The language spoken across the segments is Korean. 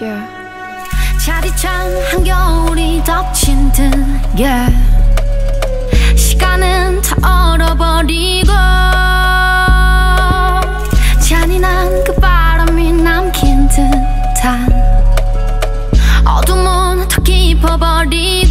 yeah. 차디찬 한겨울이 덮친 듯 yeah. 시간은 다 얼어버리고 잔인한 그 바람이 남긴 듯한 어둠은 더 깊어버리고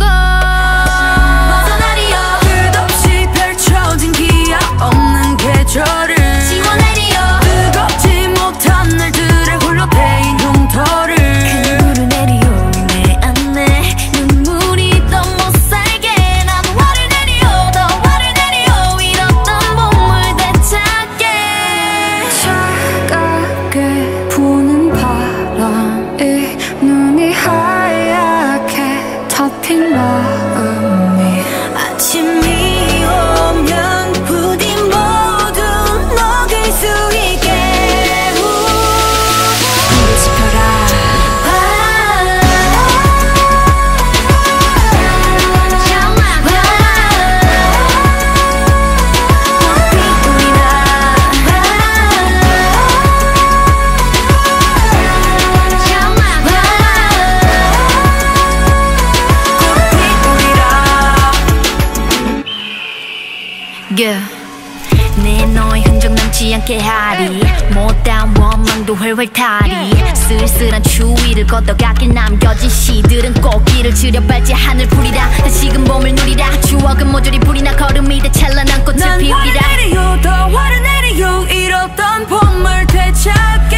내 너의 흔적 남지 않게 하리. 못다운 원망도 훨훨 타리. 쓸쓸한 추위를 걷어가길 남겨진 시들은 꽃길을 지려 발지 하늘 풀이라. 다 지금 몸을 누리라. 추억은 모조리 불이나 걸음이 다 찬란한 꽃을 피우리라. 난 화를 내리요 더 화를 내리요 잃었던 봄을 되찾게.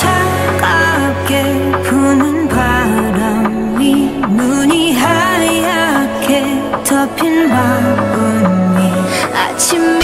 차갑게 부는 바람이 눈이 하얗게 덮인 마음. you